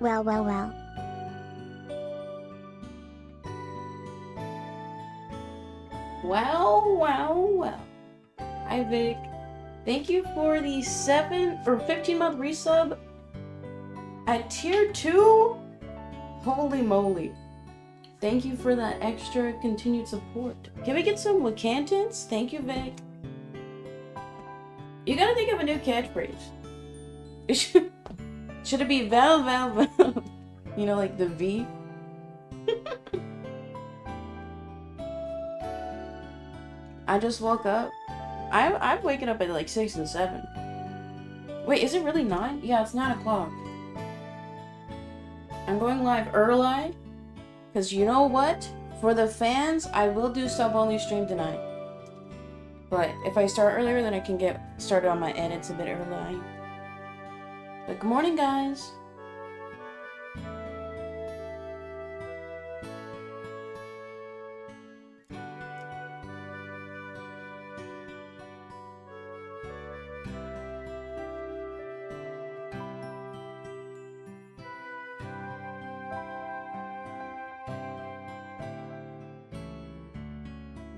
Well, well, well. Wow, wow, wow. Hi, Vic. Thank you for the 7 or 15 month resub at tier 2? Holy moly. Thank you for that extra continued support. Can we get some Wakantans? Thank you, Vic. You gotta think of a new catchphrase. Should, it be Val Val Val? You know, like the V? I just woke up. I, I'm waking up at like 6 and 7. Wait, is it really 9? Yeah, it's 9 o'clock. I'm going live early. Because you know what? For the fans, I will do sub-only stream tonight. But if I start earlier, then I can get started on my edits a bit early. But good morning, guys.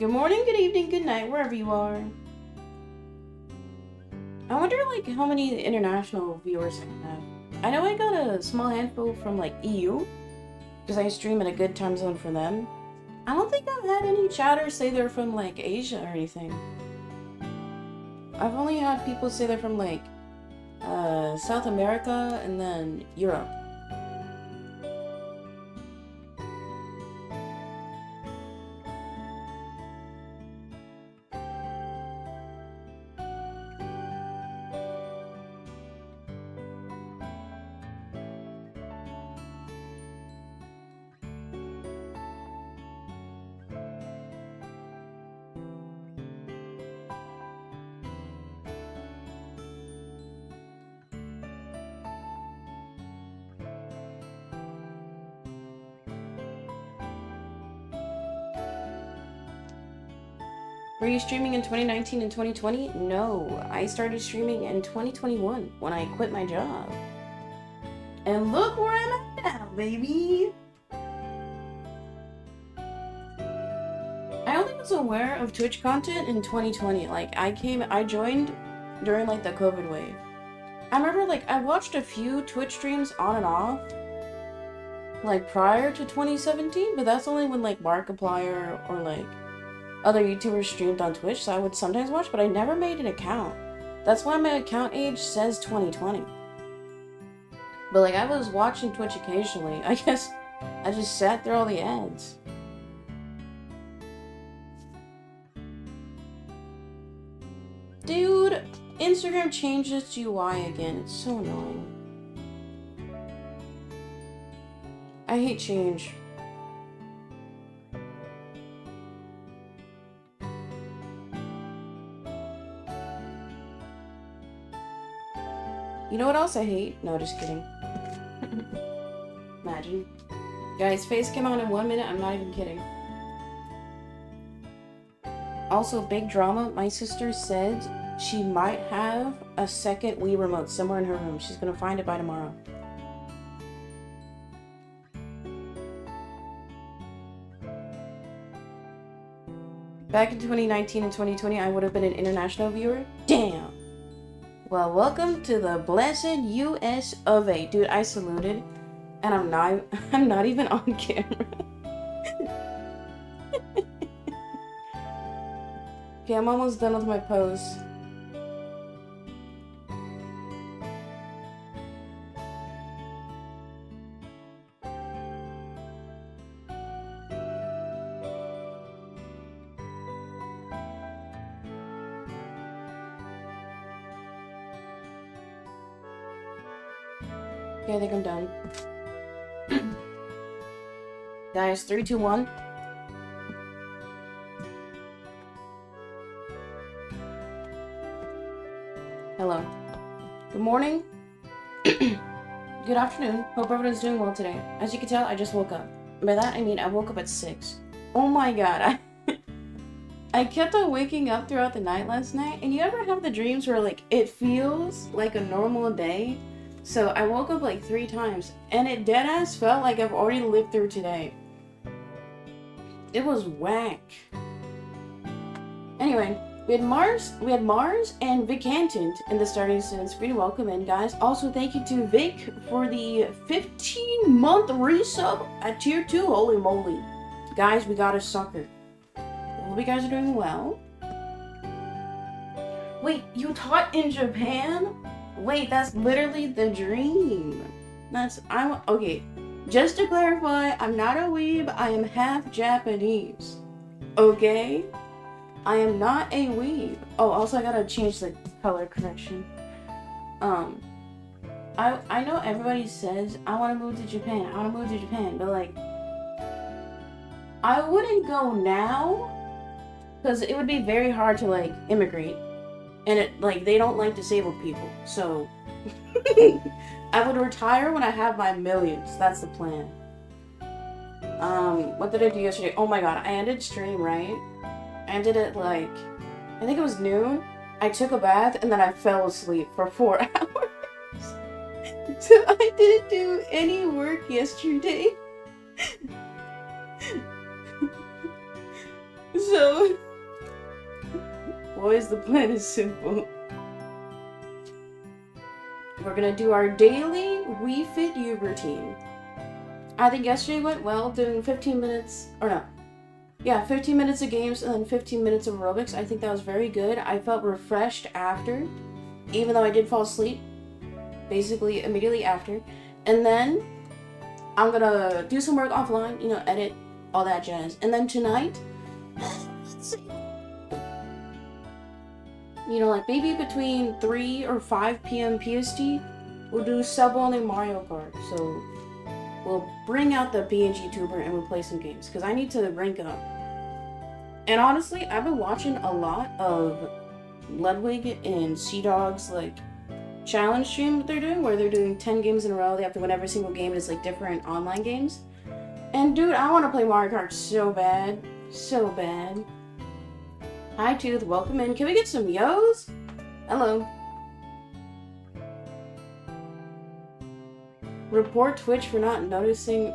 Good morning, good evening, good night, wherever you are. I wonder, like, how many international viewers I have. I know I got a small handful from, like, EU, because I stream in a good time zone for them. I don't think I've had any chatters say they're from, like, Asia or anything. I've only had people say they're from, like, uh, South America and then Europe. Streaming in 2019 and 2020? No, I started streaming in 2021 when I quit my job. And look where I'm at now, baby! I only was aware of Twitch content in 2020. Like, I came, I joined during, like, the COVID wave. I remember, like, I watched a few Twitch streams on and off, like, prior to 2017, but that's only when, like, Markiplier or, like, other YouTubers streamed on Twitch, so I would sometimes watch, but I never made an account. That's why my account age says 2020. But like, I was watching Twitch occasionally. I guess I just sat through all the ads. Dude, Instagram changed its UI again. It's so annoying. I hate change. You know what else I hate? No, just kidding. Imagine. Guys, face came on in one minute. I'm not even kidding. Also, big drama. My sister said she might have a second Wii remote somewhere in her room. She's gonna find it by tomorrow. Back in 2019 and 2020, I would have been an international viewer. Damn! Well, welcome to the blessed US of A. Dude, I saluted, and I'm not, I'm not even on camera. okay, I'm almost done with my pose. Guys, three, two, one. Hello. Good morning. Good afternoon. Hope everyone's doing well today. As you can tell, I just woke up. By that, I mean I woke up at 6. Oh my god, I... I kept on waking up throughout the night last night, and you ever have the dreams where, like, it feels like a normal day, So I woke up like three times, and it dead ass felt like I've already lived through today. It was whack. Anyway, we had Mars, we had Mars and Vic Canton in the starting sentence. Pretty welcome in, guys. Also, thank you to Vic for the 15 month resub at tier 2. Holy moly. Guys, we got a sucker. Hope you guys are doing well. Wait, you taught in Japan? Wait, that's literally the dream. That's I'm okay. Just to clarify, I'm not a weeb. I am half Japanese. Okay. I am not a weeb. Oh, also I gotta change the color correction. Um, I I know everybody says I want to move to Japan. I want to move to Japan, but like, I wouldn't go now because it would be very hard to like immigrate, and it like they don't like disabled people. So I would retire when I have my millions. That's the plan. Um, what did I do yesterday? Oh my god, I ended stream right I ended it like, I think it was noon. I took a bath and then I fell asleep for four hours. so I didn't do any work yesterday. so, boys, the plan is simple. We're gonna do our daily Wii Fit U routine. I think yesterday went well, doing 15 minutes, or no, yeah, 15 minutes of games and then 15 minutes of aerobics. I think that was very good. I felt refreshed after, even though I did fall asleep, basically immediately after. And then I'm gonna do some work offline, you know, edit, all that jazz. And then tonight, you know, like maybe between 3 or 5 p.m. PST, we'll do sub-only Mario Kart. So we'll bring out the PNG tuber and we'll play some games because I need to rank up. And honestly, I've been watching a lot of Ludwig and CDawg's like challenge stream that they're doing where they're doing 10 games in a row. They have to win every single game it's like different online games. And dude, I want to play Mario Kart so bad. So bad. Hi Tooth, welcome in. Can we get some yos? Hello. report Twitch for not noticing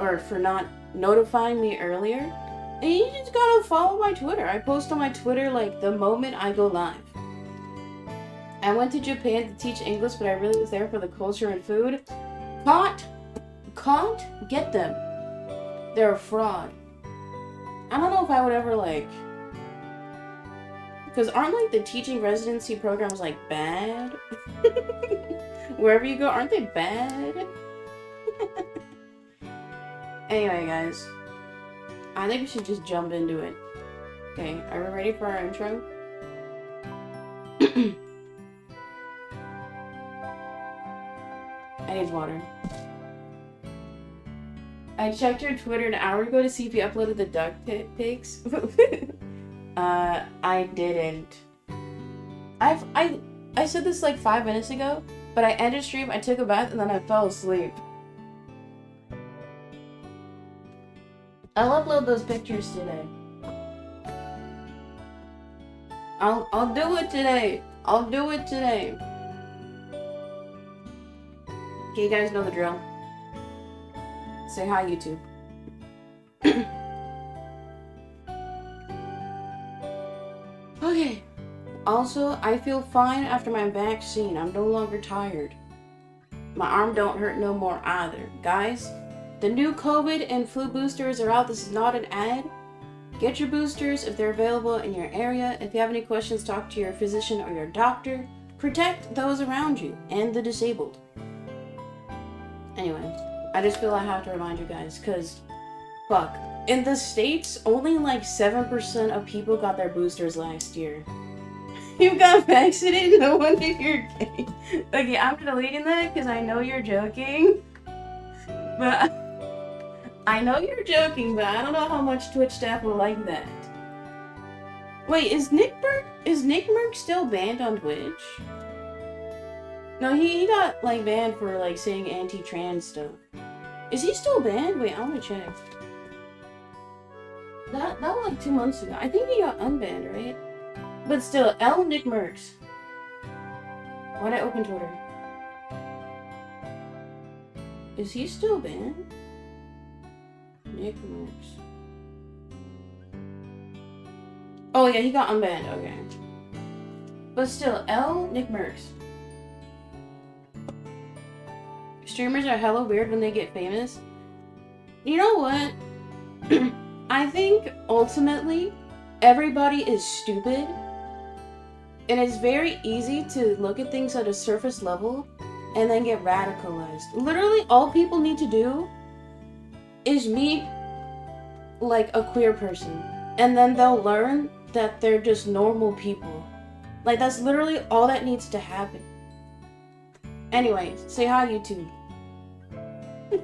or for not notifying me earlier. And you just gotta follow my Twitter. I post on my Twitter like the moment I go live. I went to Japan to teach English, but I really was there for the culture and food. Can't, can't get them. They're a fraud. I don't know if I would ever like. Because aren't like the teaching residency programs like bad? Wherever you go, aren't they bad? anyway, guys. I think we should just jump into it. Okay, are we ready for our intro? I need water. I checked your Twitter an hour ago to see if you uploaded the duck pics. uh, I didn't. I've I I said this like five minutes ago, but I ended stream, I took a bath, and then I fell asleep. I'll upload those pictures today. I'll I'll do it today. I'll do it today. Okay, you guys know the drill. Say hi, YouTube. Also, I feel fine after my vaccine. I'm no longer tired. My arm don't hurt no more either. Guys, the new COVID and flu boosters are out. This is not an ad. Get your boosters if they're available in your area. If you have any questions, talk to your physician or your doctor. Protect those around you and the disabled. Anyway, I just feel I have to remind you guys because, fuck. In the States, only like 7% of people got their boosters last year. You got vaccinated? No wonder you're gay. Okay, I'm deleting that because I know you're joking. But I know you're joking, but I don't know how much Twitch staff will like that. Wait, is Nick Merc is Nick Merc still banned on Twitch? No, he, he got like banned for like saying anti-trans stuff. Is he still banned? Wait, I'm gonna check. That that was like two months ago. I think he got unbanned, right? But still, L Nick Mercs. Why'd I open Twitter? Is he still banned? Nick Mercs. Oh yeah, he got unbanned, okay. But still, L, Nick Mercs. Streamers are hella weird when they get famous. You know what? I think ultimately everybody is stupid. And it's very easy to look at things at a surface level and then get radicalized. Literally, all people need to do is meet like a queer person, and then they'll learn that they're just normal people. Like, that's literally all that needs to happen. Anyways, say hi, YouTube.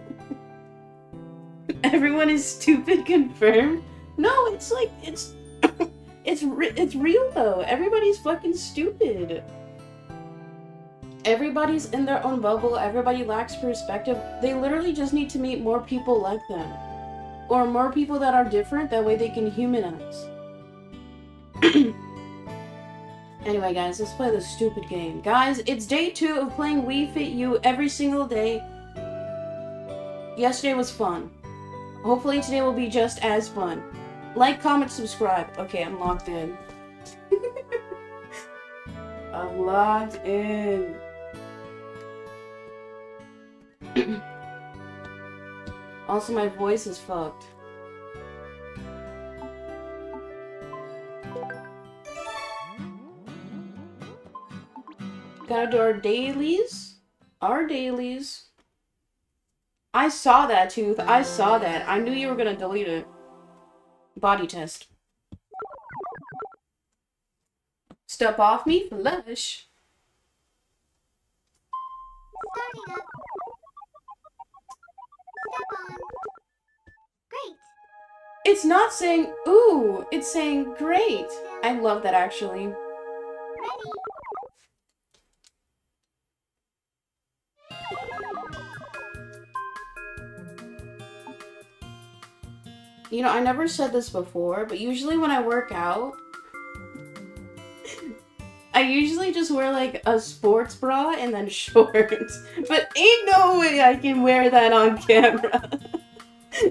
Everyone is stupid confirmed? No, it's like, it's, it's, re it's real though. Everybody's fucking stupid. Everybody's in their own bubble, everybody lacks perspective. They literally just need to meet more people like them. Or more people that are different, that way they can humanize. anyway, guys, let's play this stupid game. Guys, it's day two of playing Wii Fit U every single day. Yesterday was fun. Hopefully today will be just as fun. Like, comment, subscribe. Okay, I'm locked in. I'm locked in. also, my voice is fucked. Gotta do our dailies. Our dailies. I saw that, Tooth. I saw that. I knew you were gonna delete it. Body test. Step off me, flesh. Starting up. Step on. Great. It's not saying ooh, it's saying great. I love that actually. You know, I never said this before, but usually when I work out, I usually just wear like a sports bra and then shorts. But ain't no way I can wear that on camera.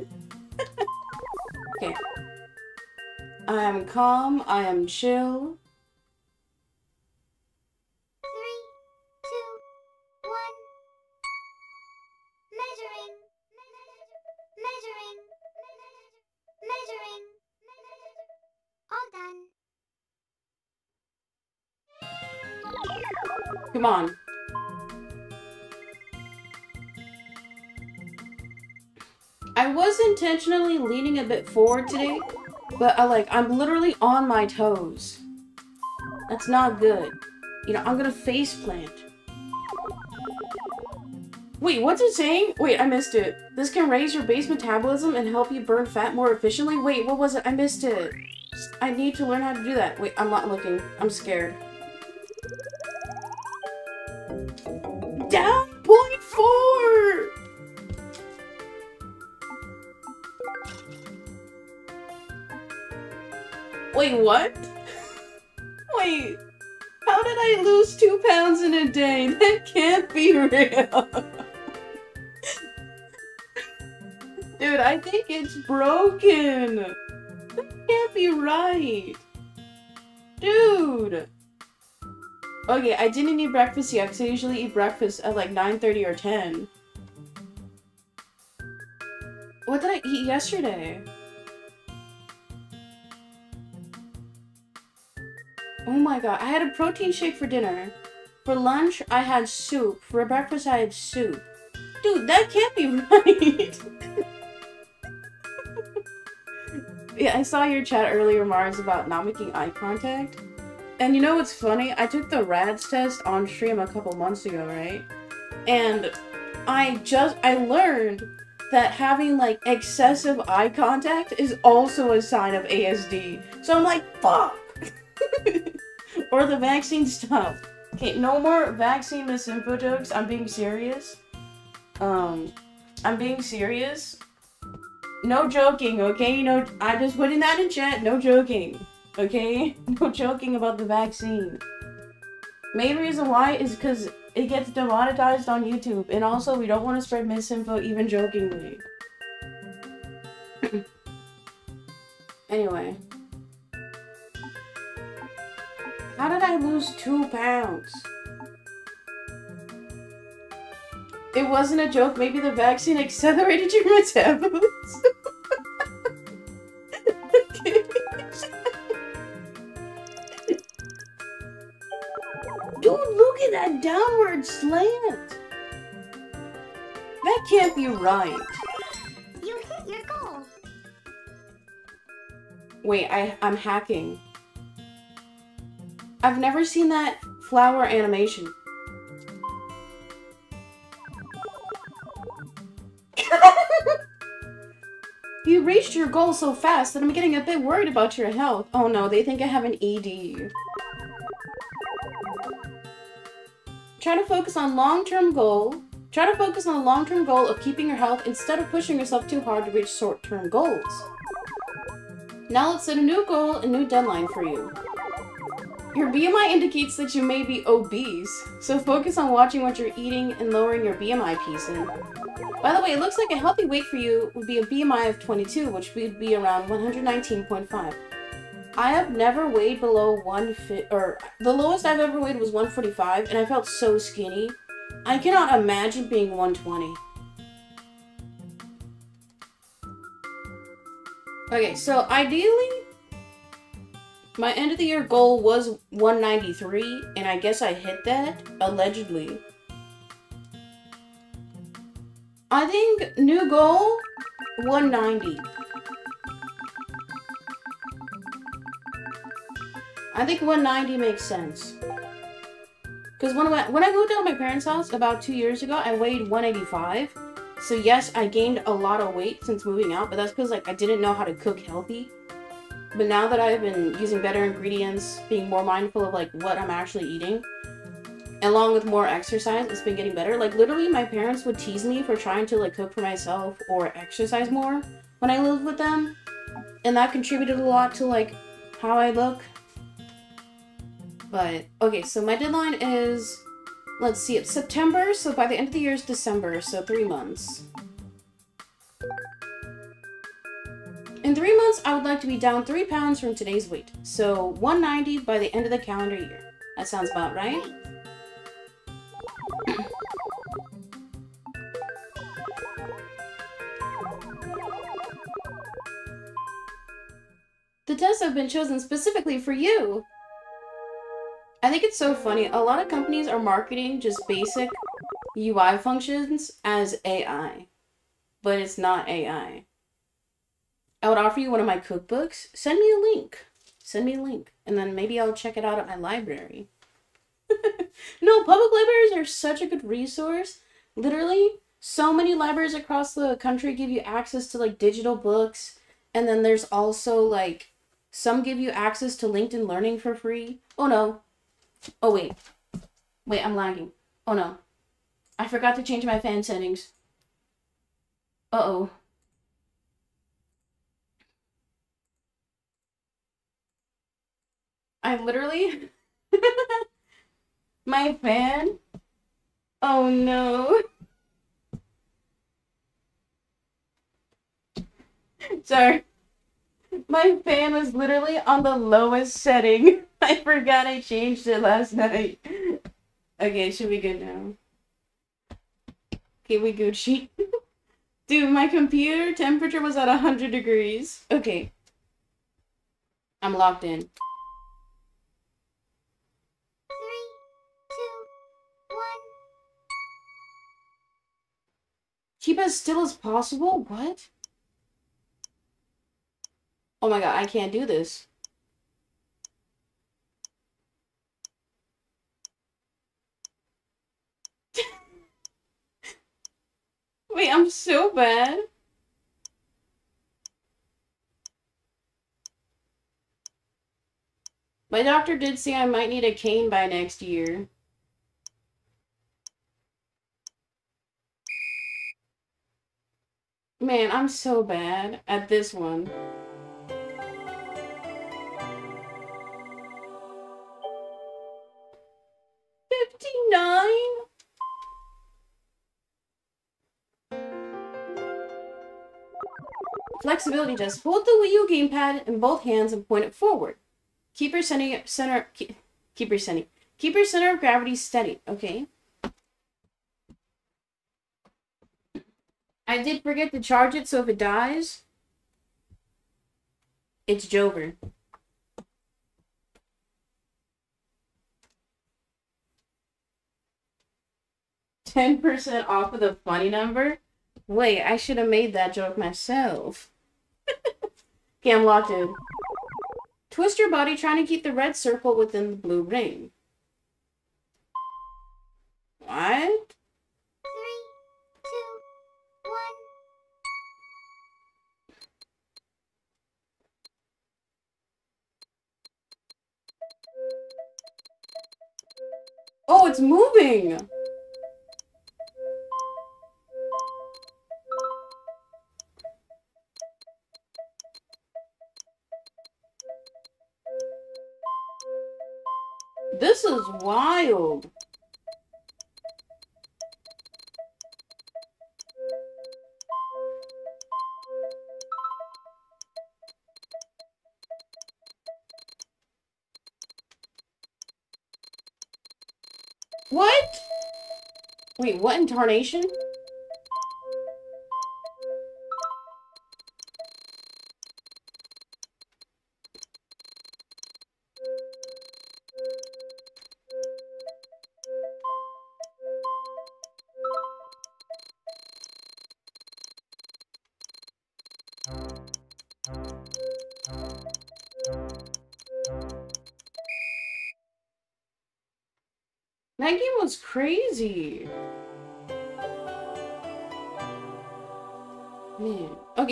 okay. I am calm, I am chill. Come on. I was intentionally leaning a bit forward today, but I like, I'm literally on my toes. That's not good. You know, I'm gonna face plant. Wait, what's it saying? Wait, I missed it. This can raise your base metabolism and help you burn fat more efficiently? Wait, what was it? I missed it. I need to learn how to do that. Wait, I'm not looking. I'm scared. Wait, what? Wait, how did I lose two pounds in a day? That can't be real. Dude, I think it's broken. That can't be right. Dude. Okay, I didn't eat breakfast yet because I usually eat breakfast at like 9.30 or 10. What did I eat yesterday? Oh my god, I had a protein shake for dinner. For lunch, I had soup. For breakfast, I had soup. Dude, that can't be right. yeah, I saw your chat earlier, Mars, about not making eye contact. And you know what's funny? I took the RAADS test on stream a couple months ago, right? And I just, I learned that having like excessive eye contact is also a sign of ASD. So I'm like, fuck! or the vaccine stuff. Okay, no more vaccine misinfo jokes. I'm being serious. Um, I'm being serious. No joking, okay? No, I'm just putting that in chat. No joking. Okay? No joking about the vaccine. Main reason why is because it gets demonetized on YouTube, and also we don't want to spread misinfo even jokingly. anyway. How did I lose two pounds? It wasn't a joke, maybe the vaccine accelerated your metabolism. Dude, look at that downward slant! That can't be right. You hit your goal. Wait, I, I'm hacking. I've never seen that flower animation. you reached your goal so fast that I'm getting a bit worried about your health. Oh no, they think I have an ED. Try to focus on long-term goal. Try to focus on the long-term goal of keeping your health instead of pushing yourself too hard to reach short-term goals. Now let's set a new goal and new deadline for you. Your BMI indicates that you may be obese, so focus on watching what you're eating and lowering your BMI pacing. By the way, it looks like a healthy weight for you would be a BMI of 22, which would be around 119.5. I have never weighed below one fit, or the lowest I've ever weighed was 145, and I felt so skinny. I cannot imagine being 120. Okay, so ideally, my end of the year goal was 193, and I guess I hit that, allegedly. I think new goal, 190. I think 190 makes sense. Because when, I, when I moved out of my parents' house about two years ago, I weighed 185. So yes, I gained a lot of weight since moving out, but that's because like I didn't know how to cook healthy. But now that I've been using better ingredients, being more mindful of like what I'm actually eating, along with more exercise, it's been getting better. Like literally my parents would tease me for trying to like cook for myself or exercise more when I lived with them. And that contributed a lot to like how I look but, okay, so my deadline is, let's see, it's September, so by the end of the year is December, so three months. In three months, I would like to be down three pounds from today's weight. So 190 by the end of the calendar year. That sounds about right. the tests have been chosen specifically for you. I think it's so funny. A lot of companies are marketing just basic UI functions as AI, but it's not AI. I would offer you one of my cookbooks. Send me a link. Send me a link, and then maybe I'll check it out at my library. no, public libraries are such a good resource. Literally, so many libraries across the country give you access to like digital books, and then there's also like some give you access to LinkedIn Learning for free. Oh no, Oh, wait. Wait, I'm lagging. Oh, no. I forgot to change my fan settings. Uh-oh. I literally... my fan? Oh, no. Sorry. My fan was literally on the lowest setting. I forgot I changed it last night. Okay, should be good now. Okay, we Gucci. Dude, my computer temperature was at 100 degrees. Okay. I'm locked in. Keep as still as possible? What? Oh my god, I can't do this. Wait, I'm so bad. My doctor did say I might need a cane by next year. Man, I'm so bad at this one. Fifty-nine? Flexibility test. Hold the Wii U gamepad in both hands and point it forward. Keep your center, center, keep, keep your center, keep your center of gravity steady. Okay. I did forget to charge it, so if it dies, it's Jover. Ten percent off of the funny number. Wait, I should have made that joke myself. okay, I'm locked in. Twist your body trying to keep the red circle within the blue ring. What? Oh, it's moving! This is wild. Wait, what incarnation? That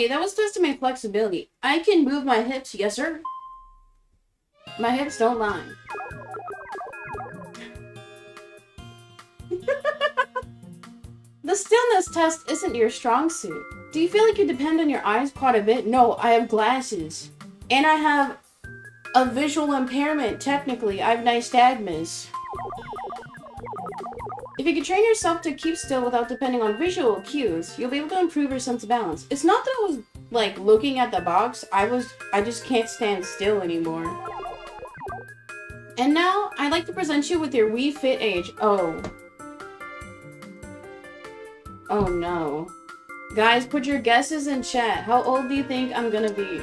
That was testing my flexibility. I can move my hips, yes sir. My hips don't lie. the stillness test isn't your strong suit. Do you feel like you depend on your eyes quite a bit? No, I have glasses. And I have a visual impairment, technically. I have nystagmus. If you can train yourself to keep still without depending on visual cues, you'll be able to improve your sense of balance. It's not that I was like looking at the box, I was I just can't stand still anymore. And now I'd like to present you with your Wii Fit age. Oh. Oh no. Guys, put your guesses in chat. How old do you think I'm gonna be?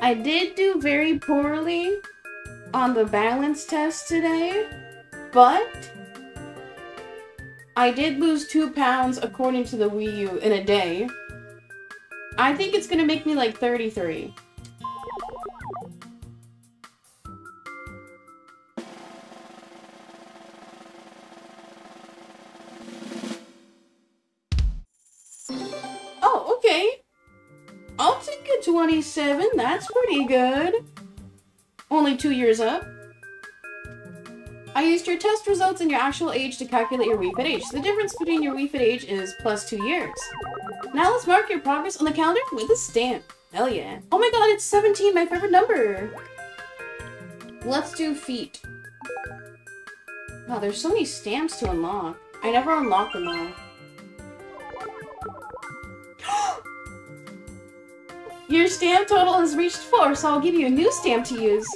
I did do very poorly on the balance test today, but I did lose two pounds according to the Wii U in a day. I think it's gonna make me like 33. Oh, okay. I'll take a 27. That's pretty good. Only two years up. I used your test results and your actual age to calculate your Wii Fit age. The difference between your Wii Fit age is plus two years. Now let's mark your progress on the calendar with a stamp. Hell yeah. Oh my god, it's 17, my favorite number. Let's do feet. Wow, there's so many stamps to unlock. I never unlock them all. Your stamp total has reached 4, so I'll give you a new stamp to use.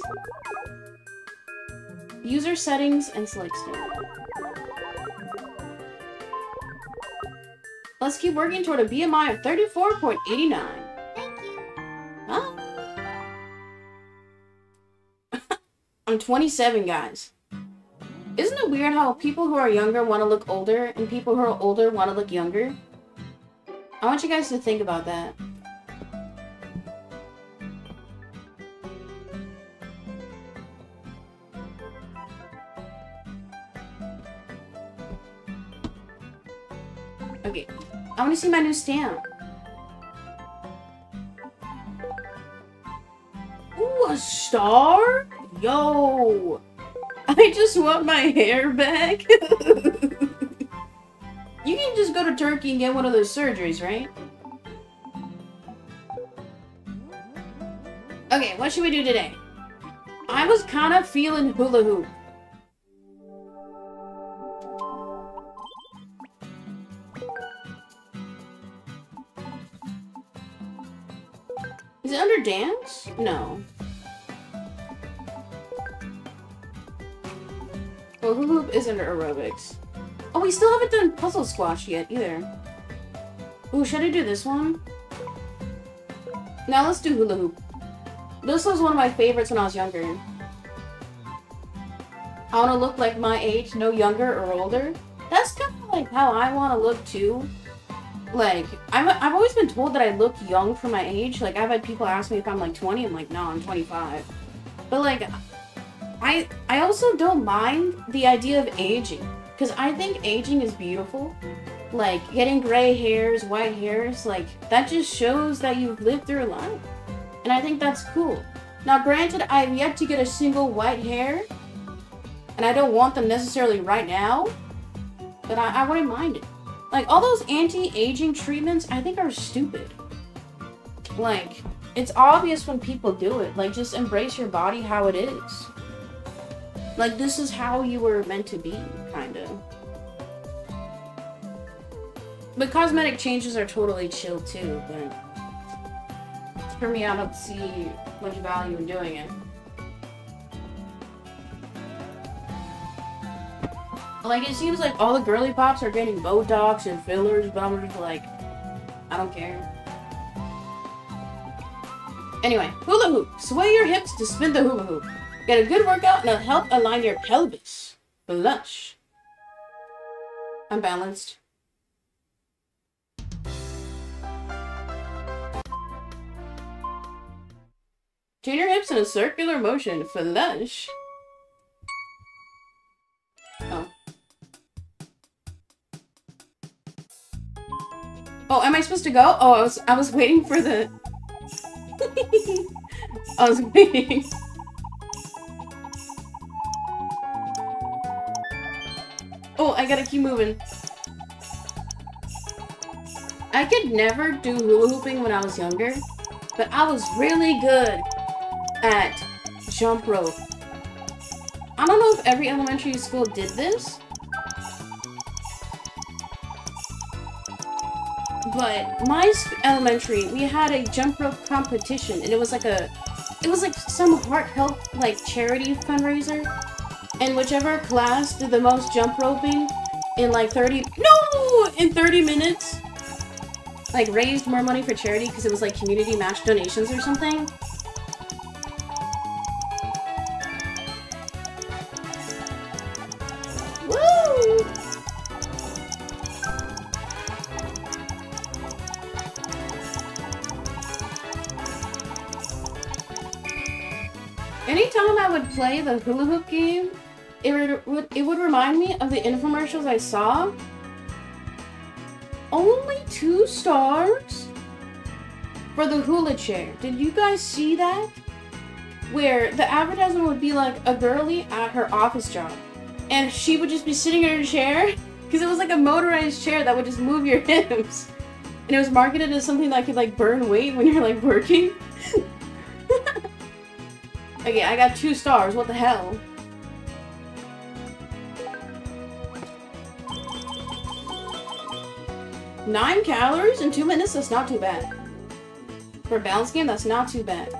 User settings and select stamp. Let's keep working toward a BMI of 34.89. Thank you. Huh? I'm 27, guys. Isn't it weird how people who are younger want to look older and people who are older want to look younger? I want you guys to think about that. Okay, I want to see my new stamp. Ooh, a star? Yo! I just want my hair back. you can just go to Turkey and get one of those surgeries, right? Okay, what should we do today? I was kind of feeling hula hoop. Oh, we still haven't done puzzle squash yet either. Ooh, should I do this one? Now let's do hula hoop. This was one of my favorites when I was younger. I want to look like my age, no younger or older. That's kind of like how I want to look too. Like, I'm, I've always been told that I look young for my age. Like, I've had people ask me if I'm like 20. I'm like, no, I'm 25. But like, I I also don't mind the idea of aging. Because I think aging is beautiful. Like, getting gray hairs, white hairs, like, that just shows that you've lived through a life. And I think that's cool. Now, granted, I've yet to get a single white hair. And I don't want them necessarily right now. But I, I wouldn't mind it. Like, all those anti-aging treatments, I think are stupid. Like, it's obvious when people do it. Like, just embrace your body how it is. Like, this is how you were meant to be, kind of. But cosmetic changes are totally chill, too, but... For me, I don't see much value in doing it. Like, it seems like all the girly pops are getting Botox and fillers, but I'm just like, I don't care. Anyway, hula hoop. Sway your hips to spin the hula hoop. Get a good workout and it'll help align your pelvis. Blush. I'm balanced. Turn your hips in a circular motion. Flush. Oh. Oh, am I supposed to go? Oh, I was I was waiting for the I was waiting. Oh, I gotta keep moving. I could never do hula hooping when I was younger, but I was really good at jump rope. I don't know if every elementary school did this, but my elementary, we had a jump rope competition, and it was like a, it was like some heart health like charity fundraiser, and whichever class did the most jump roping in like 30, no, in 30 minutes, like raised more money for charity because it was like community match donations or something. Woo! Anytime I would play the hula hoop game, it would remind me of the infomercials I saw. Only two stars for the hula chair. Did you guys see that? Where the advertisement would be like a girly at her office job, and she would just be sitting in her chair because it was like a motorized chair that would just move your hips, and it was marketed as something that could like burn weight when you're like working. okay, I got two stars. What the hell? Nine calories in two minutes? That's not too bad. For a balance game, that's not too bad.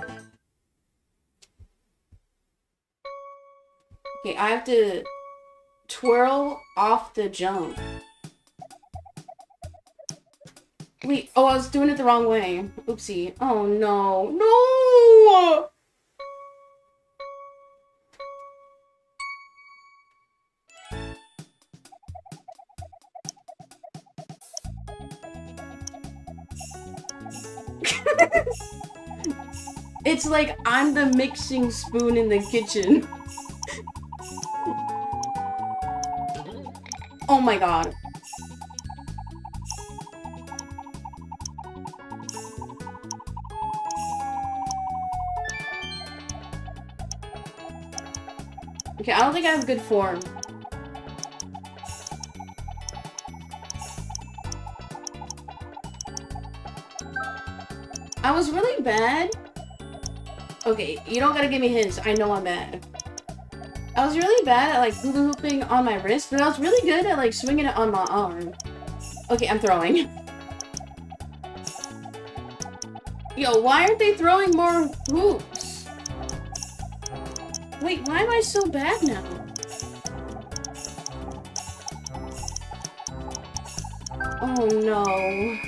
Okay, I have to twirl off the jump. Wait, oh, I was doing it the wrong way. Oopsie. Oh, no. No! It's like I'm the mixing spoon in the kitchen. oh my god. Okay, I don't think I have good form. I was really bad. Okay, you don't gotta give me hints. I know I'm bad. I was really bad at like hula hooping on my wrist, but I was really good at like swinging it on my arm. Okay, I'm throwing. Yo, why aren't they throwing more hoops? Wait, why am I so bad now? Oh no.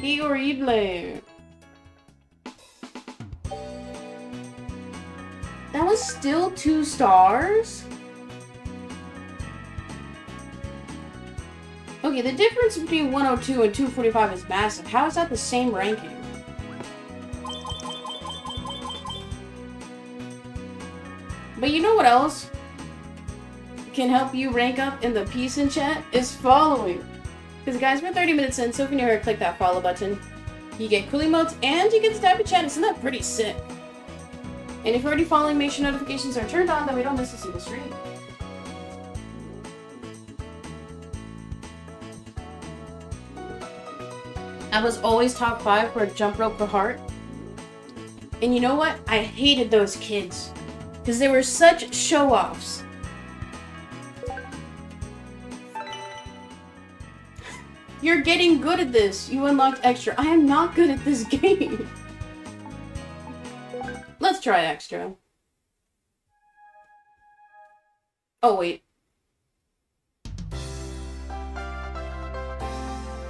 He horrible. Still two stars? Okay, the difference between 102 and 245 is massive. How is that the same ranking? But you know what else can help you rank up in the peace and chat? Is following. Because guys, we're 30 minutes in, so if you're new click that follow button. You get cool emotes and you get to type chat. Isn't that pretty sick? And if you're already following, make sure notifications are turned on, that we don't miss a single stream. I was always top five for a jump rope for heart. And you know what? I hated those kids. Because they were such show-offs. You're getting good at this. You unlocked extra. I am not good at this game. Try extra. Oh, wait.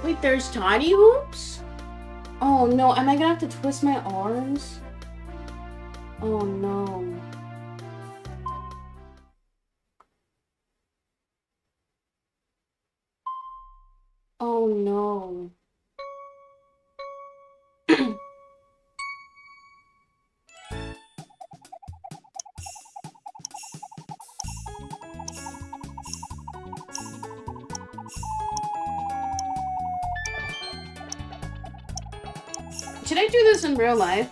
Wait, there's tiny hoops? Oh no, am I gonna have to twist my arms? Oh no. Oh no. Do this in real life?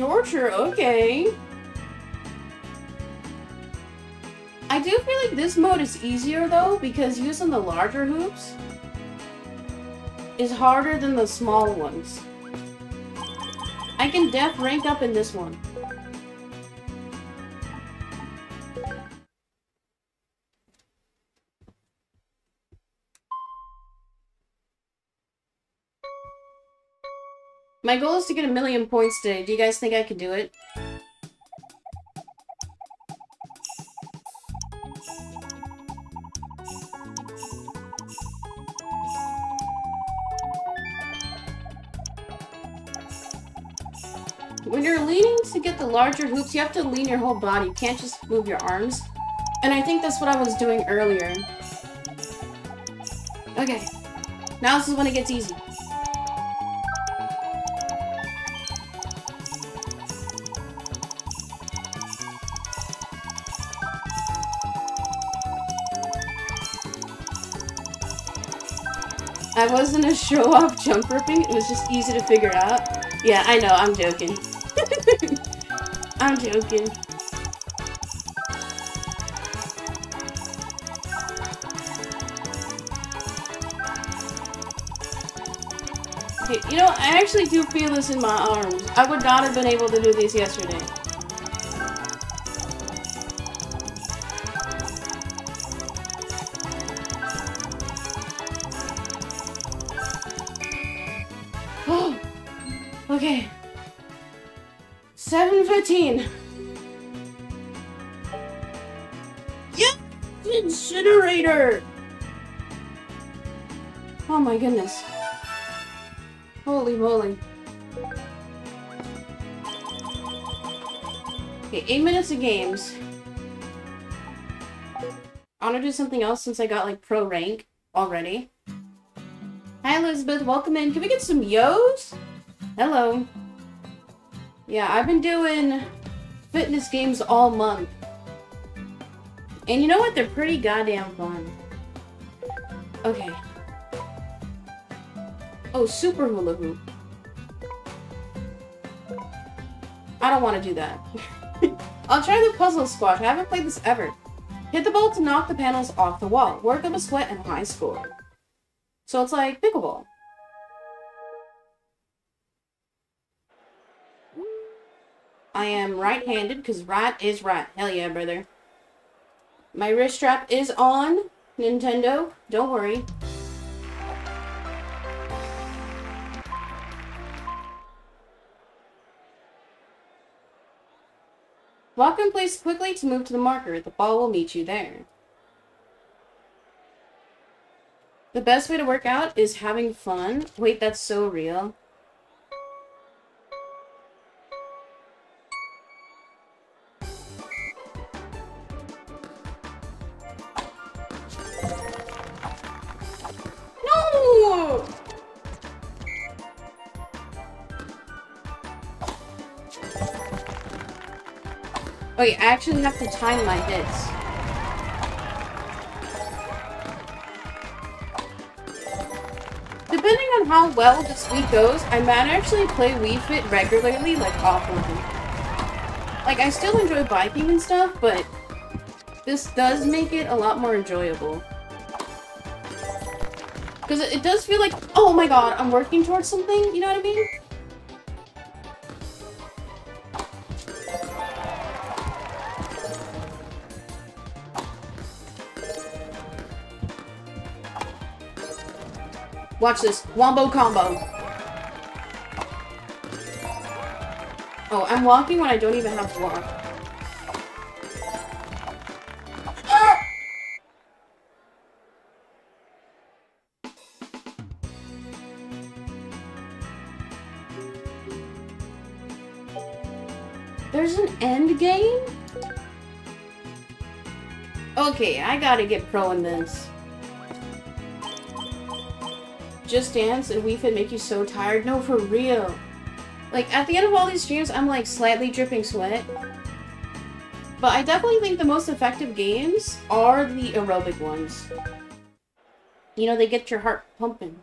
Torture, okay. I do feel like this mode is easier though, because using the larger hoops is harder than the small ones. I can def rank up in this one. My goal is to get a million points today. Do you guys think I can do it? When you're leaning to get the larger hoops, you have to lean your whole body. You can't just move your arms. And I think that's what I was doing earlier. Okay. Now this is when it gets easy. I wasn't a show-off jump ripping, it was just easy to figure out. Yeah, I know, I'm joking. I'm joking. Okay, you know, I actually do feel this in my arms. I would not have been able to do this yesterday. 715. Yeah! Incinerator! Oh my goodness. Holy moly. Okay, eight minutes of games. I want to do something else since I got like pro rank already. Hi Elizabeth, welcome in. Can we get some yos? Hello. Yeah, I've been doing fitness games all month. And you know what? They're pretty goddamn fun. Okay. Oh, super hula hoop. I don't want to do that. I'll try the puzzle squash. I haven't played this ever. Hit the ball to knock the panels off the wall. Work up a sweat and high score. So it's like pickleball. I am right-handed because right is right. Hell yeah, brother. My wrist strap is on. Nintendo, don't worry. Walk in place quickly to move to the marker. The ball will meet you there. The best way to work out is having fun. Wait, that's so real. Wait, I actually have to time my hits. Depending on how well this week goes, I might actually play Wii Fit regularly, like offline. Like, I still enjoy biking and stuff, but this does make it a lot more enjoyable. Because it does feel like, oh my god, I'm working towards something, you know what I mean? Watch this. Wombo combo. Oh, I'm walking when I don't even have to walk. There's an end game? Okay, I gotta get pro in this. Just Dance and Wii Fit make you so tired? No, for real. Like, at the end of all these streams, I'm like slightly dripping sweat. But I definitely think the most effective games are the aerobic ones. You know, they get your heart pumping.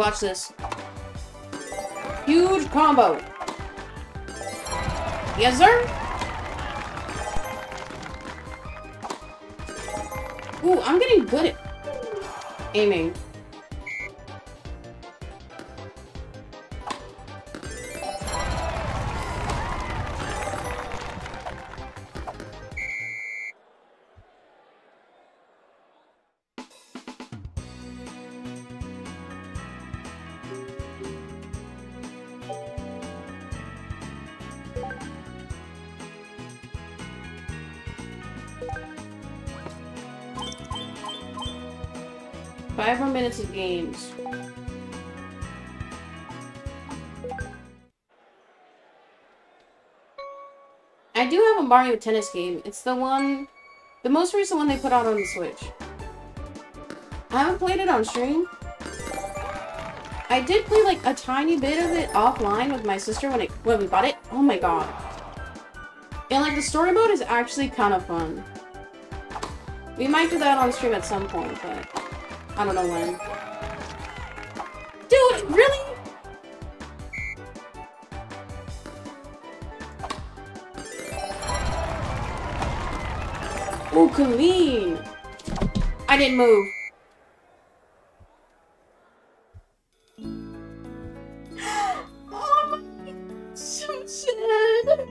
Watch this. Huge combo. Yes, sir. Ooh, I'm getting good at aiming. Games. I do have a Mario Tennis game. It's the one... The most recent one they put out on the Switch. I haven't played it on stream. I did play like a tiny bit of it offline with my sister when it when we bought it. Oh my god. And like the story mode is actually kind of fun. We might do that on stream at some point, but I don't know when. fucking? I didn't move. oh, so sad.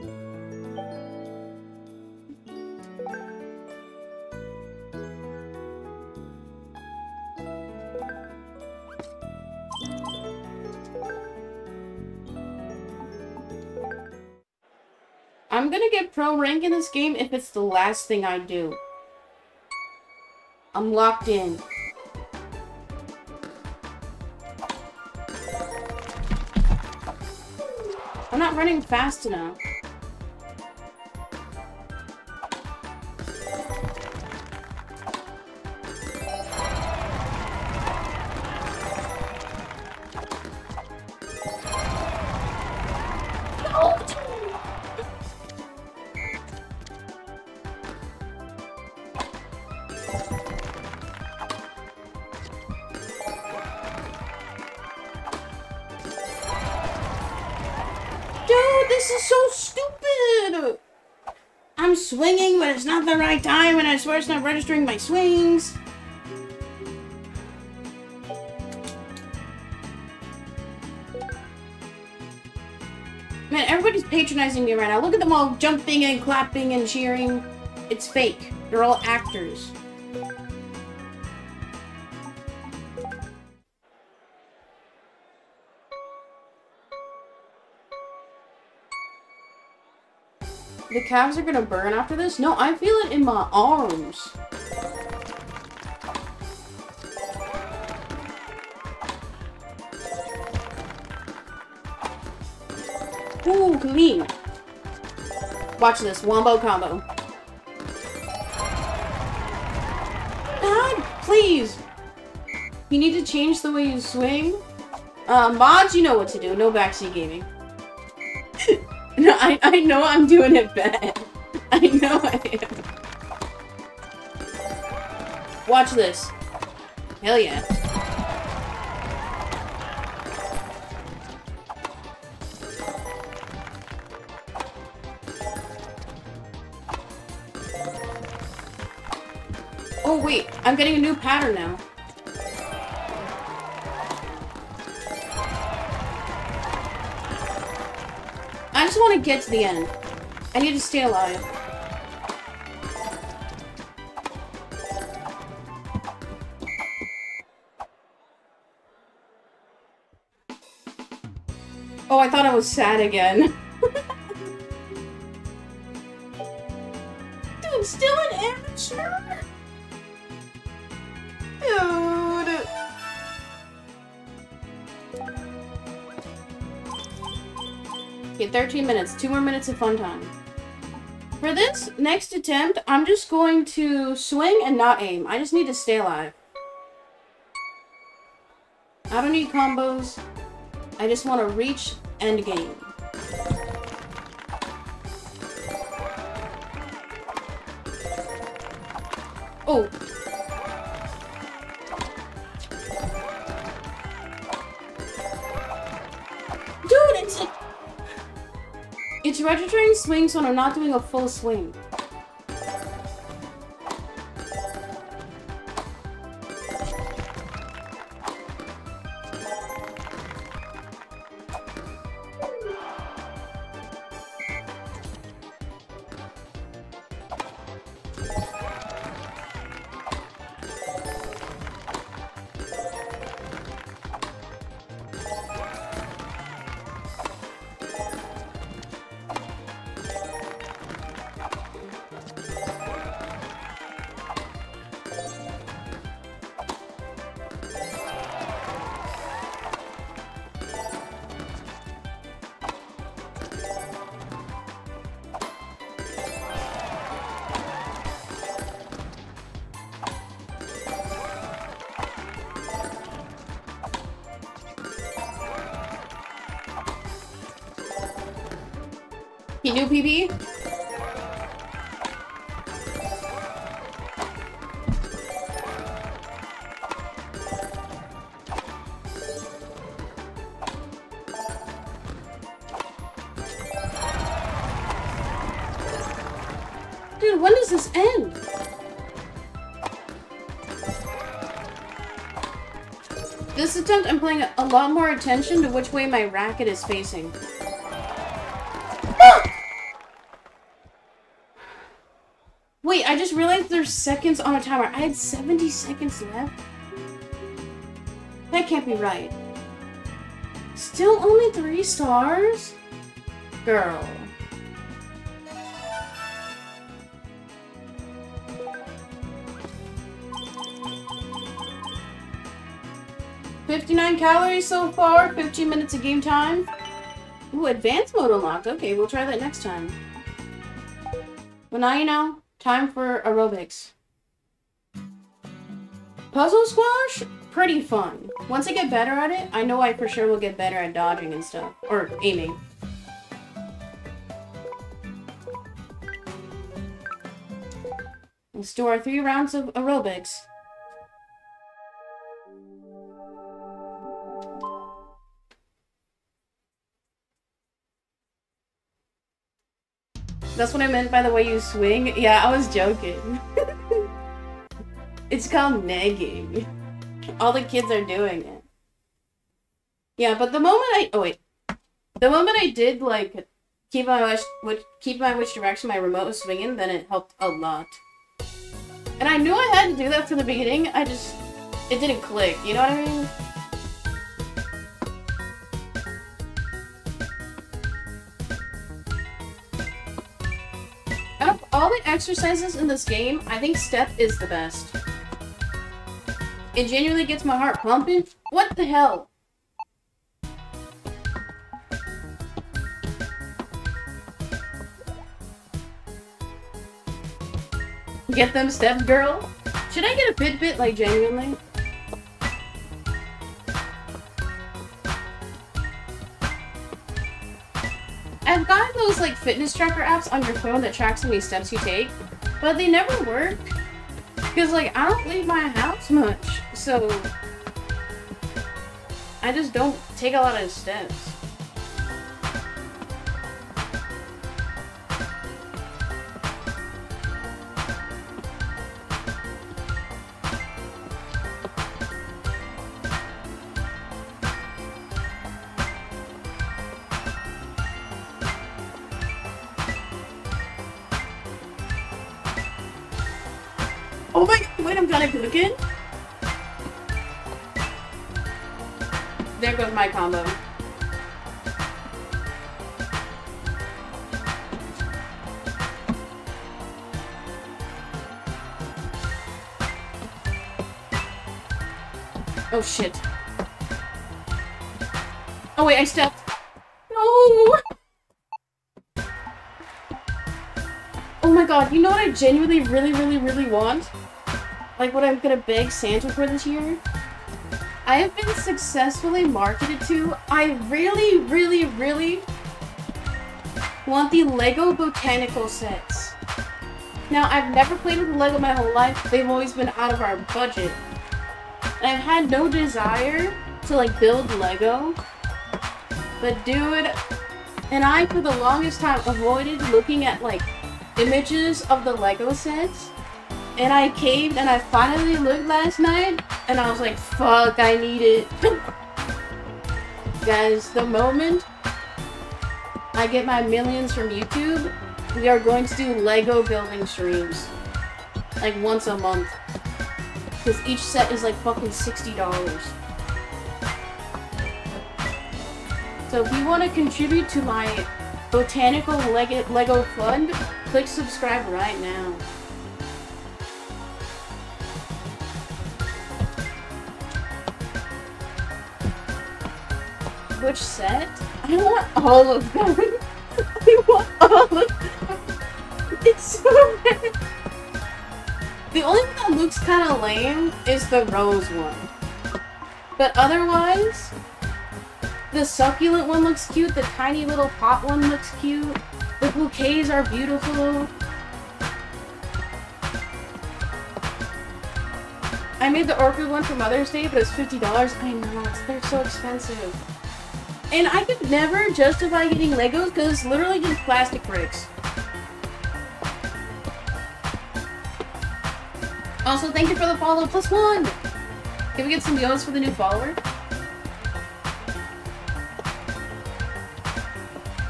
I'm gonna get pro rank in this game if it's the last thing I do. I'm locked in. I'm not running fast enough. Swear it's not registering my swings. Man, everybody's patronizing me right now. Look at them all jumping and clapping and cheering. It's fake. They're all actors. Calves are gonna burn after this? No, I feel it in my arms. Ooh, clean. Watch this, wombo combo. God, please! You need to change the way you swing. Uh, mods, you know what to do. No backseat gaming. I, I know I'm doing it bad. I know I am. Watch this. Hell yeah. Oh wait, I'm getting a new pattern now. Get to the end. I need to stay alive. Oh, I thought I was sad again. Dude, still an amateur? Okay, 13 minutes. Two more minutes of fun time. For this next attempt, I'm just going to swing and not aim. I just need to stay alive. I don't need combos. I just want to reach end game. Oh. Swings when I'm not doing a full swing. New PB? Dude, when does this end? This attempt, I'm paying a lot more attention to which way my racket is facing. there's seconds on a timer. I had 70 seconds left. That can't be right. Still only three stars? Girl. Fifty-nine calories so far, fifteen minutes of game time. Ooh, advanced mode unlocked. Okay, we'll try that next time. Well, now you know time for aerobics. Puzzle squash? Pretty fun. Once I get better at it, I know I for sure will get better at dodging and stuff. Or aiming. Let's do our three rounds of aerobics. That's what I meant by the way you swing. Yeah, I was joking. it's called nagging. All the kids are doing it. Yeah, but the moment I oh wait, the moment I did like keep my which, keep my which direction my remote was swinging, then it helped a lot. And I knew I had to do that from the beginning. I just it didn't click. You know what I mean? The exercises in this game, I think step is the best. It genuinely gets my heart pumping. What the hell? Get them steps, girl? Should I get a Fitbit, like, genuinely? I've gotten those, like, fitness tracker apps on your phone that tracks how many steps you take, but they never work. Because, like, I don't leave my house much, so... I just don't take a lot of steps. It? There goes my combo. Oh shit. Oh wait, I stepped. No! Oh my god, you know what I genuinely really, really, really want? Like what I'm gonna beg Santa for this year? I have been successfully marketed to. I really, really, really want the LEGO Botanical sets. Now, I've never played with LEGO my whole life. They've always been out of our budget. And I've had no desire to, like, build LEGO. But, dude, and I, for the longest time, avoided looking at, like, images of the LEGO sets. And I caved and I finally looked last night and I was like, fuck, I need it. Guys, the moment I get my millions from YouTube, we are going to do Lego building streams. Like once a month. Because each set is like fucking $60. So if you want to contribute to my botanical Lego, Lego fund, click subscribe right now. Which set? I want all of them. I want all of them. It's so bad. The only one that looks kind of lame is the rose one. But otherwise, the succulent one looks cute, the tiny little pot one looks cute, the bouquets are beautiful. I made the orchid one for Mother's Day, but it's $50. I know, they're so expensive. And I could never justify getting Legos because it's literally just plastic bricks. Also, thank you for the follow plus one! Can we get some yo's for the new follower?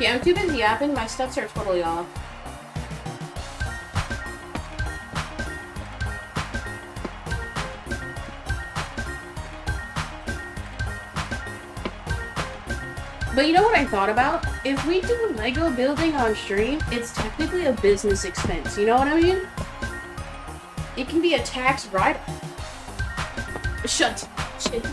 Yeah, I'm too busy yapping. My steps are totally off. But you know what I thought about? If we do Lego building on stream, it's technically a business expense. You know what I mean? It can be a tax write Shut. Shit.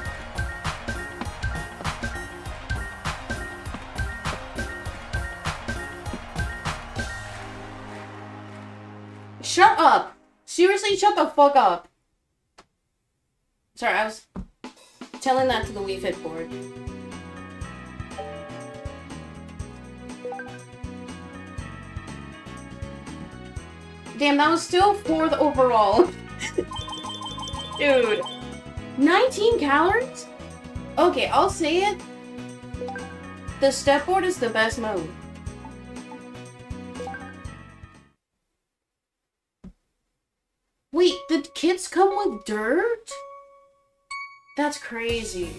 Shut up! Seriously, shut the fuck up! Sorry, I was telling that to the Wii Fit board. Damn, that was still fourth overall. Dude. 19 calories? Okay, I'll say it. The step board is the best mode. Wait, did kits come with dirt? That's crazy.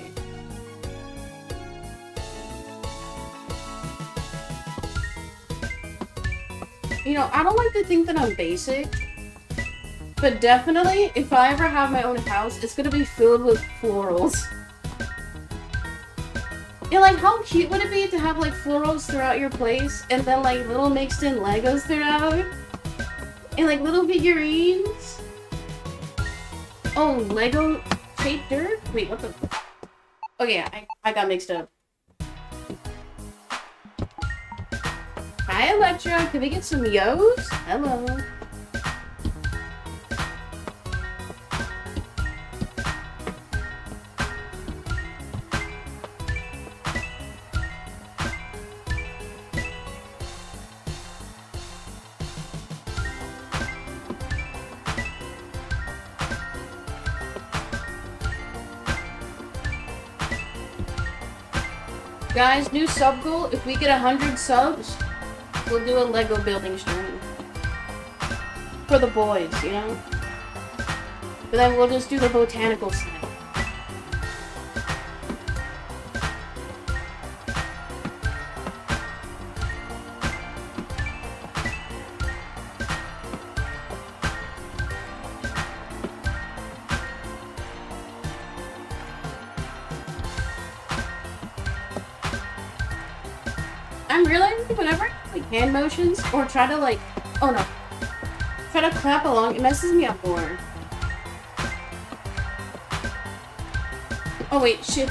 You know, I don't like to think that I'm basic, but definitely, if I ever have my own house, it's gonna be filled with florals. Yeah, like, how cute would it be to have, like, florals throughout your place, and then, like, little mixed-in Legos throughout? And, like, little figurines? Oh, Lego shaped dirt? Wait, what the... Oh, yeah, I, I got mixed up. Hi, Electra. Can we get some yos? Hello. Guys, new sub goal. If we get 100 subs, we'll do a Lego building stream. For the boys, you know? But then we'll just do the botanical snack. Or try to like, oh no, try to clap along, it messes me up more. Oh wait, shit.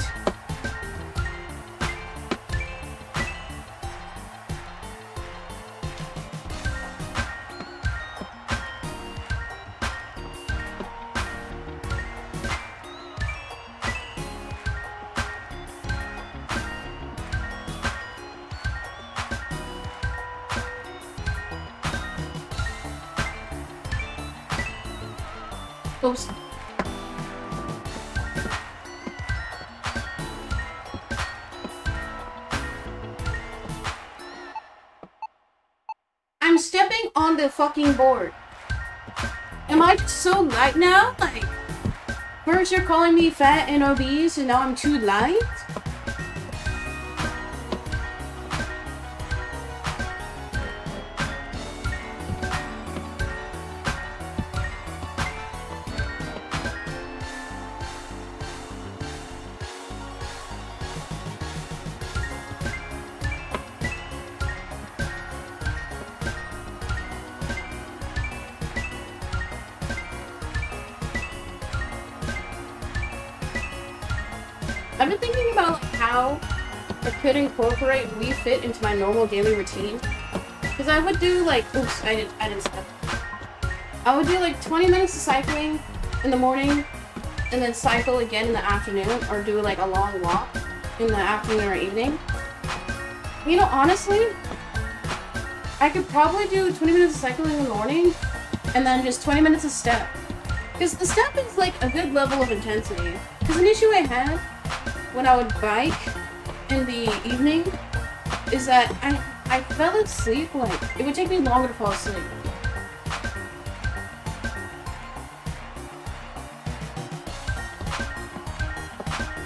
Fucking board. Am I so light now? Like, first you're calling me fat and obese, and now I'm too light? I've been thinking about how I could incorporate Wii Fit into my normal daily routine. Because I would do like, oops, I didn't, I didn't step. I would do like 20 minutes of cycling in the morning, and then cycle again in the afternoon, or do like a long walk in the afternoon or evening. You know, honestly, I could probably do 20 minutes of cycling in the morning, and then just 20 minutes of step. Because the step is like a good level of intensity. Because an issue I had when I would bike in the evening is that I I fell asleep like it would take me longer to fall asleep.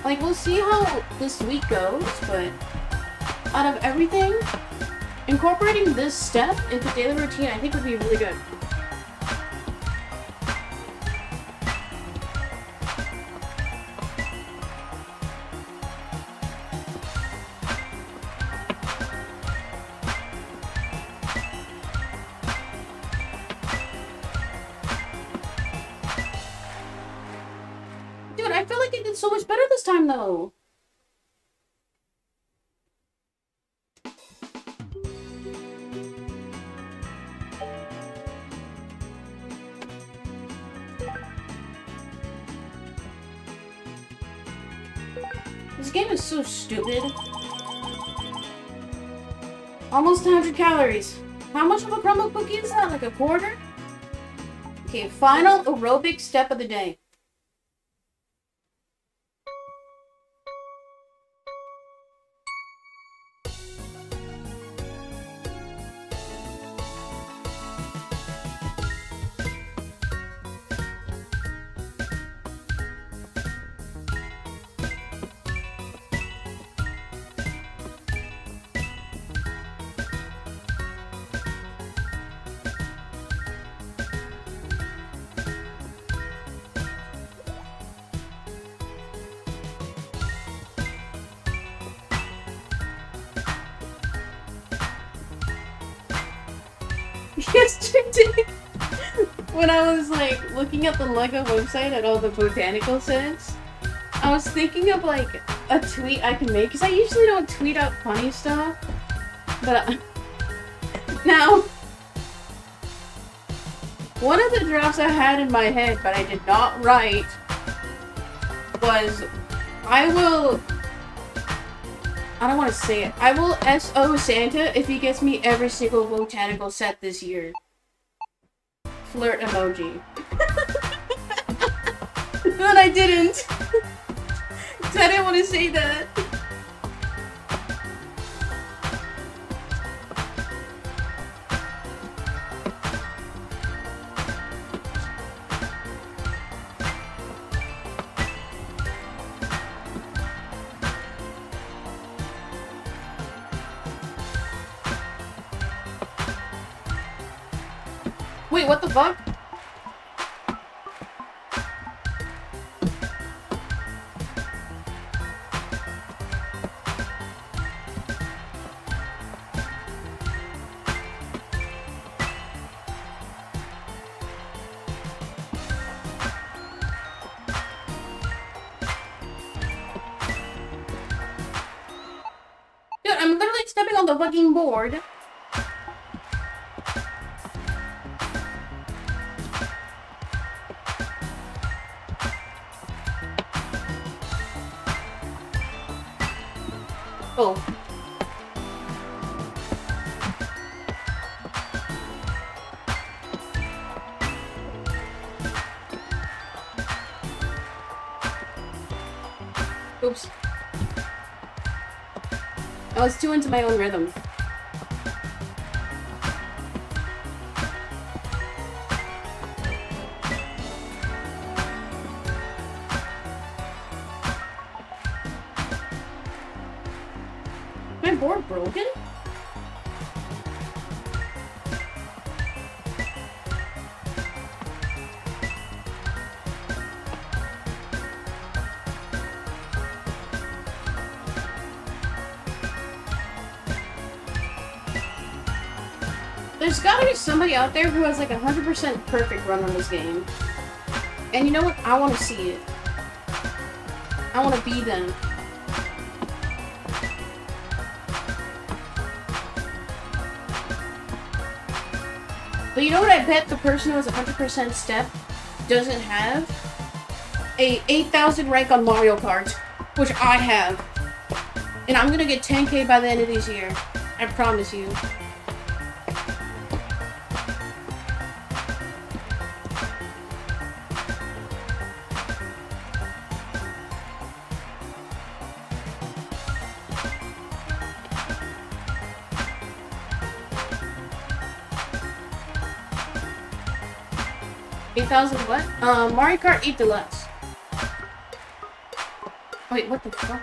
Like we'll see how this week goes, but out of everything, incorporating this step into daily routine I think would be really good. Calories. How much of a Crumbl cookie is that? Like a quarter? Okay, final aerobic step of the day. Yesterday, when I was like looking at the Lego website at all the botanical sets, I was thinking of like a tweet I can make because I usually don't tweet out funny stuff, but now one of the drafts I had in my head, but I did not write, was I will. I don't want to say it. I will SO Santa if he gets me every single botanical set this year. Flirt emoji. but I didn't. I didn't want to say that. I was too into my own rhythm. My board broken? There's somebody out there who has like a 100% perfect run on this game. And you know what? I want to see it. I want to be them. But you know what I bet the person who has 100% step doesn't have? A 8,000 rank on Mario Kart, which I have. And I'm gonna get 10k by the end of this year. I promise you. Eight thousand what? Um, Mario Kart 8 Deluxe. Wait, what the fuck?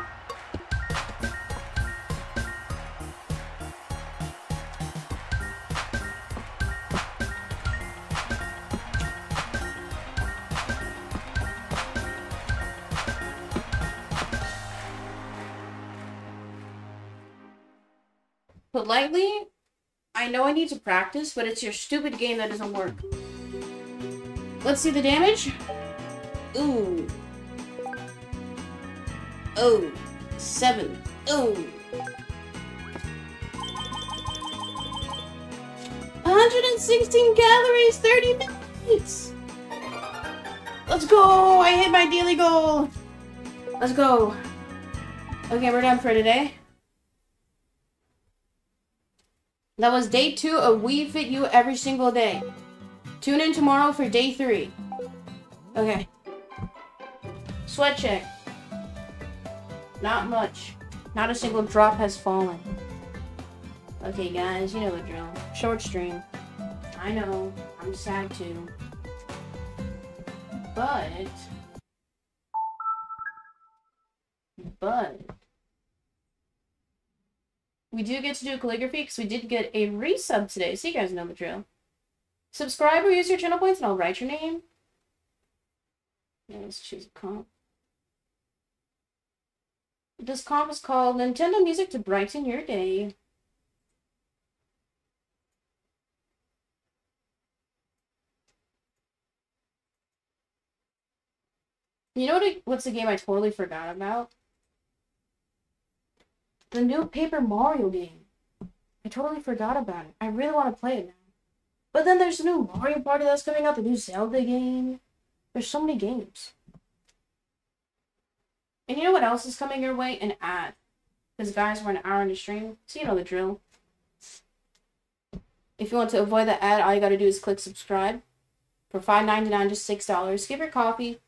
Politely, I know I need to practice, but it's your stupid game that doesn't work. Let's see the damage. Ooh. Oh. Seven. Ooh. 116 calories, 30 minutes. Let's go. I hit my daily goal. Let's go. Okay, we're done for today. That was day two of Wii Fit U every single day. Tune in tomorrow for day three. Okay. Sweat check. Not much. Not a single drop has fallen. Okay, guys, you know the drill. Short stream. I know. I'm sad too. But. But. We do get to do calligraphy because we did get a resub today, so you guys know the drill. Subscribe or use your channel points and I'll write your name. Let's choose a comp. This comp is called Nintendo Music to Brighten Your Day. You know what? I, what's the game I totally forgot about? The new Paper Mario game. I totally forgot about it. I really want to play it now. But then there's the new Mario Party that's coming out, the new Zelda game. There's so many games. And you know what else is coming your way? An ad. Because guys, we're an hour in the stream, so you know the drill. If you want to avoid the ad, all you gotta do is click subscribe. For $5.99, just $6. Skip your coffee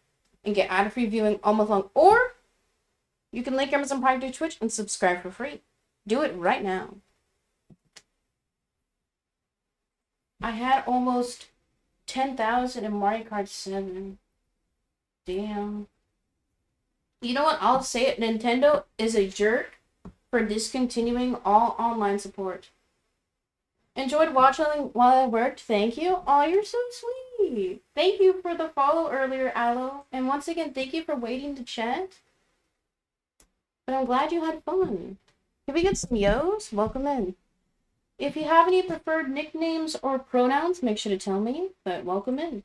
and get ad-free viewing all month long. Or you can link Amazon Prime to Twitch and subscribe for free. Do it right now. I had almost 10,000 in Mario Kart 7. Damn. You know what? I'll say it. Nintendo is a jerk for discontinuing all online support. Enjoyed watching while I worked. Thank you. Oh, you're so sweet. Thank you for the follow earlier, Aloe. And once again, thank you for waiting to chat. But I'm glad you had fun. Can we get some yos? Welcome in. If you have any preferred nicknames or pronouns, make sure to tell me, but welcome in.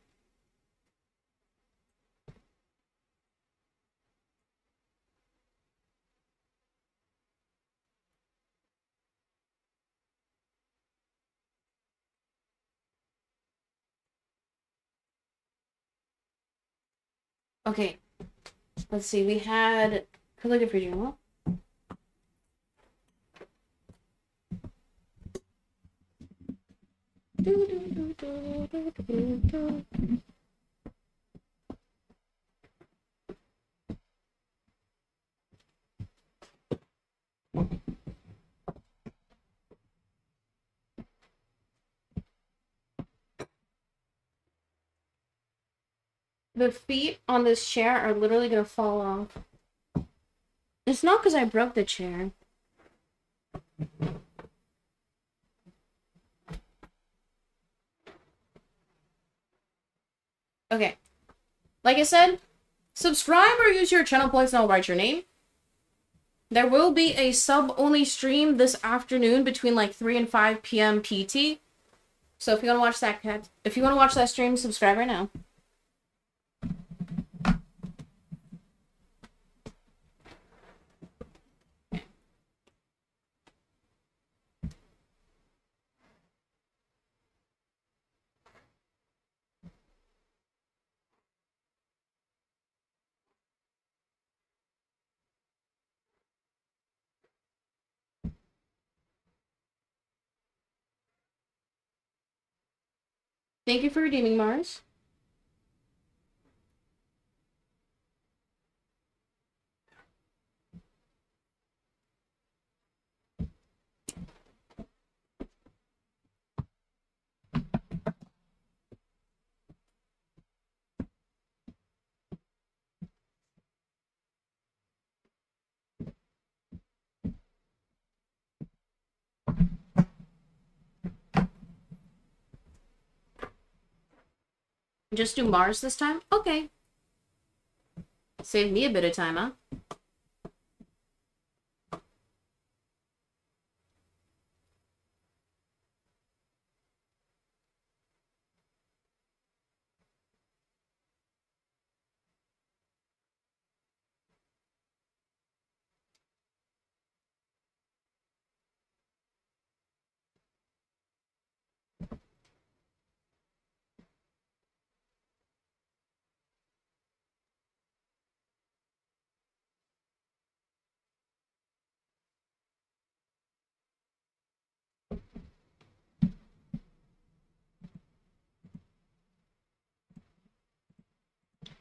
Okay, let's see, we had calligraphy journal. The feet on this chair are literally gonna fall off. It's not because I broke the chair. Okay. Like I said, subscribe or use your channel points and I'll write your name. There will be a sub-only stream this afternoon between like 3 and 5 p.m. PT. So if you want to watch that, if you want to watch that stream, subscribe right now. Thank you for redeeming Mars. Just do Mars this time? Okay. Save me a bit of time, huh?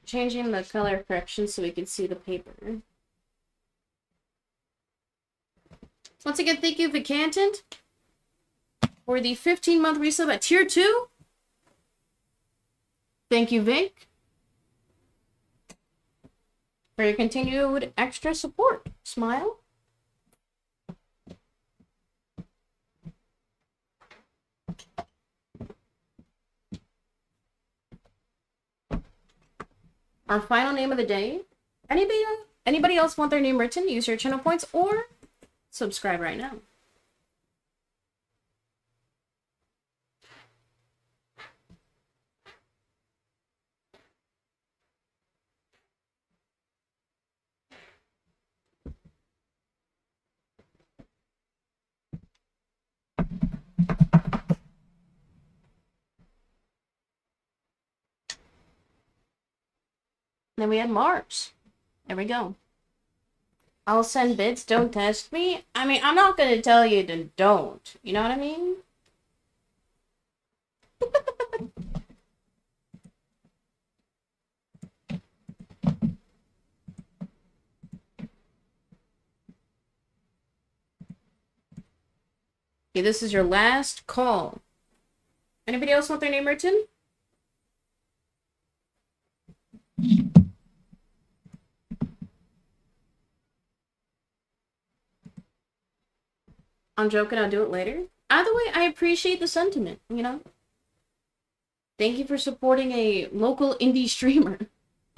Changing the color correction so we can see the paper. Once again, thank you, Vicantant, for the 15 month resub at tier 2. Thank you, Vic, for your continued extra support. Smile. Our final name of the day. Anybody anybody else want their name written? Use your channel points or subscribe right now. Then we had Mars. There we go. I'll send bids. don't test me. I mean, I'm not gonna tell you to don't. You know what I mean? okay, this is your last call. Anybody else want their name written? I'm joking, I'll do it later. Either way, I appreciate the sentiment, you know? Thank you for supporting a local indie streamer.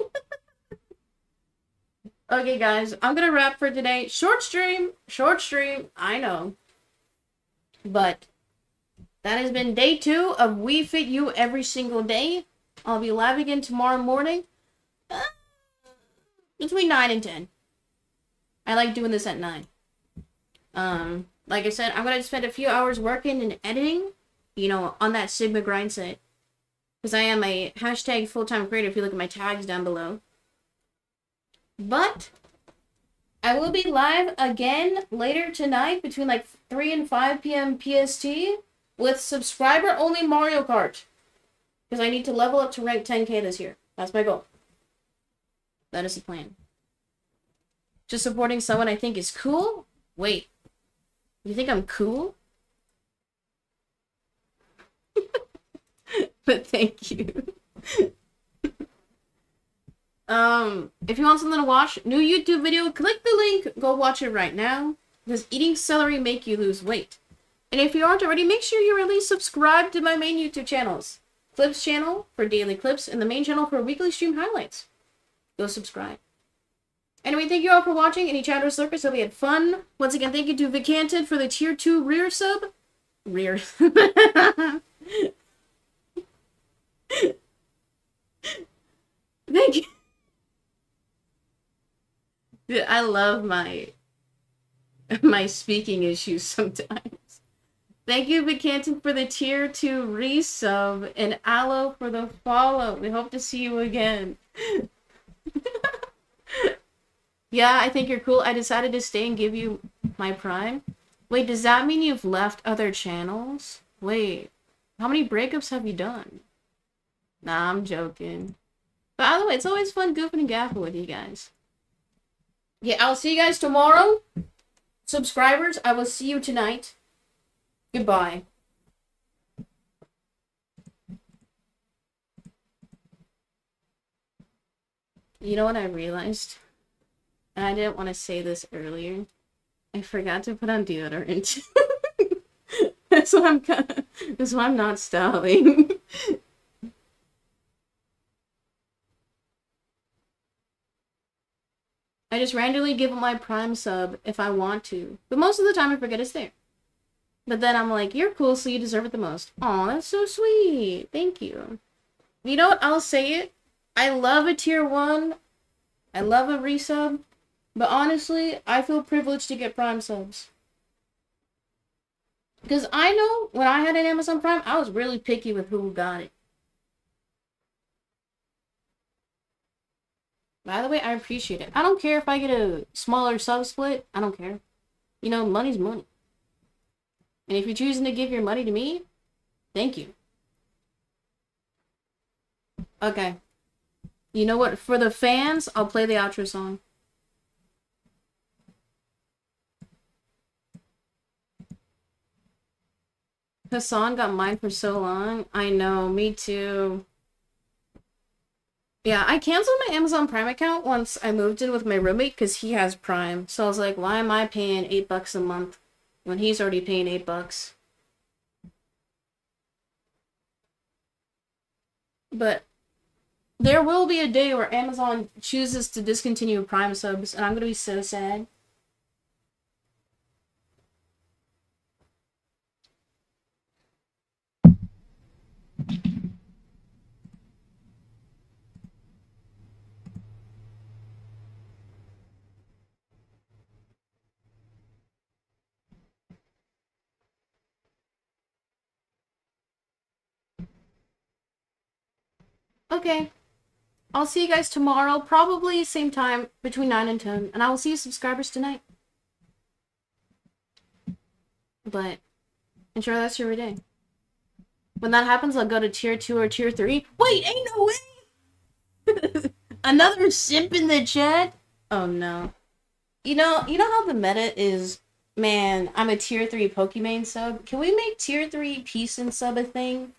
okay, guys, I'm gonna wrap for today. Short stream, short stream, I know. But that has been day two of Wii Fit U every single day. I'll be live again tomorrow morning. Uh, between 9 and 10. I like doing this at 9. Um, like I said, I'm gonna spend a few hours working and editing, you know, on that Sigma grind set. Because I am a hashtag full-time creator if you look at my tags down below. But I will be live again later tonight between like 3 and 5 p.m. PST with subscriber-only Mario Kart. Because I need to level up to rank 10k this year. That's my goal. That is the plan. Just supporting someone I think is cool? Wait, you think I'm cool? but thank you. um, if you want something to watch, new YouTube video, click the link, go watch it right now. Does eating celery make you lose weight? And if you aren't already, make sure you at least subscribe to my main YouTube channels. Clips channel for daily clips and the main channel for weekly stream highlights. Go subscribe. Anyway, thank you all for watching. Any Chatter Circus, hope you had fun. Once again, thank you to Vicanted for the tier 2 rear sub. Rear. thank you. I love my my speaking issues sometimes. Thank you, Vicanton, for the tier 2 resub and Aloe for the follow. We hope to see you again. Yeah, I think you're cool. I decided to stay and give you my prime. Wait, does that mean you've left other channels? Wait, how many breakups have you done? Nah, I'm joking. By the way, it's always fun goofing and gaffing with you guys. Yeah, I'll see you guys tomorrow. Subscribers, I will see you tonight. Goodbye. You know what I realized? And I didn't want to say this earlier. I forgot to put on deodorant. that's why I'm kind of, that's why I'm not styling. I just randomly give my prime sub if I want to, but most of the time I forget it's there. But then I'm like, you're cool, so you deserve it the most. Aw, that's so sweet. Thank you. You know what? I'll say it. I love a tier one. I love a resub. But honestly, I feel privileged to get Prime subs. Because I know when I had an Amazon Prime, I was really picky with who got it. By the way, I appreciate it. I don't care if I get a smaller sub split. I don't care. You know, money's money. And if you're choosing to give your money to me, thank you. Okay. You know what? For the fans, I'll play the outro song. Hassan got mine for so long. I know, me too. Yeah, I canceled my Amazon Prime account once I moved in with my roommate because he has Prime. So I was like, why am I paying eight bucks a month when he's already paying eight bucks? But there will be a day where Amazon chooses to discontinue Prime subs, and I'm gonna be so sad. Okay. I'll see you guys tomorrow, probably same time, between 9 and 10. And I will see you subscribers tonight. But, ensure that's your day. When that happens, I'll go to tier 2 or tier 3. Wait, ain't no way! Another simp in the chat? Oh no. You know, you know how the meta is, man, I'm a tier 3 Pokimane sub? Can we make tier 3 Peacein sub a thing?